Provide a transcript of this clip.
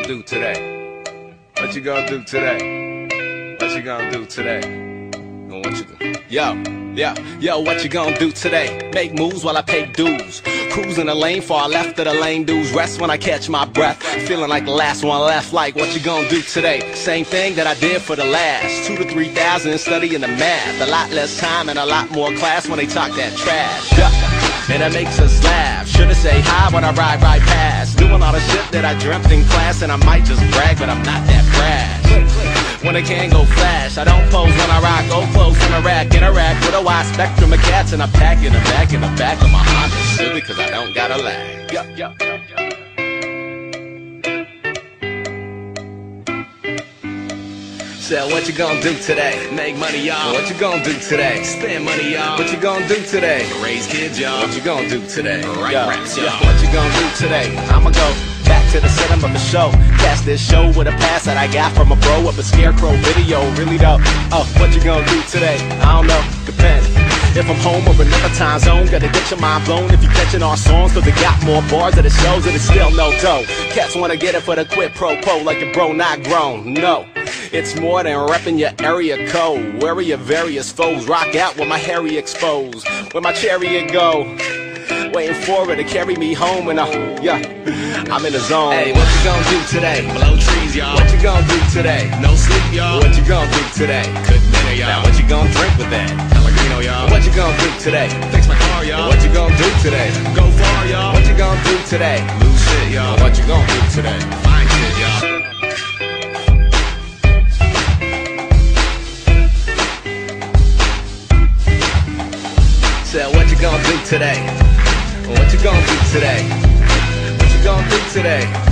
do today? What you gonna do today? What you gonna do today? What you Yo, yo, yo, what you gonna do today? Make moves while I pay dues. Cruising the lane far left of the lane dudes. Rest when I catch my breath. Feeling like the last one left. Like what you gonna do today? Same thing that I did for the last two to three thousand. Studying the math. A lot less time and a lot more class when they talk that trash. Yeah. And it makes us laugh. Should've say hi when I ride right past. Doing that I dreamt in class, and I might just brag, but I'm not that brash when I can go flash. I don't pose when I rock, go close when I rack. Interact with a wide spectrum of cats, and I pack in the back in the back of my Honda Civic, cause I don't got a lag. Yup, yup, yup, yup. So what you gonna do today? Make money, y'all. What you gonna do today? Spend money, y'all. What you gonna do today? Raise kids, y'all. What you gonna do today? Write raps, y'all. What you gonna do today? I'ma go to the cinema the show. Cast this show with a pass that I got from a bro of a scarecrow video. Really though, oh, what you gonna do today? I don't know, depends. If I'm home or another time zone, gotta get your mind blown if you catching our songs, cause they got more bars than it shows and it's still no dough. Cats wanna get it for the quid pro quo, like your bro not grown. No. It's more than repping your area code. Where are your various foes? Rock out with my hairy exposed. Where my chariot go? Waiting for it to carry me home and I, yeah, I'm in the zone. Hey, what you gonna do today? Blow trees, y'all. What you gonna do today? No sleep, y'all. What you gonna do today? Cook dinner, y'all. Now what you gonna drink with that? Pellegrino, y'all. What you gonna do today? Fix my car, y'all. What you gonna do today? Go far, y'all. What you gonna do today? Lose shit, y'all. What you gonna do today? Find shit, y'all. So what you gonna do today? What you gonna do today? What you gonna do today?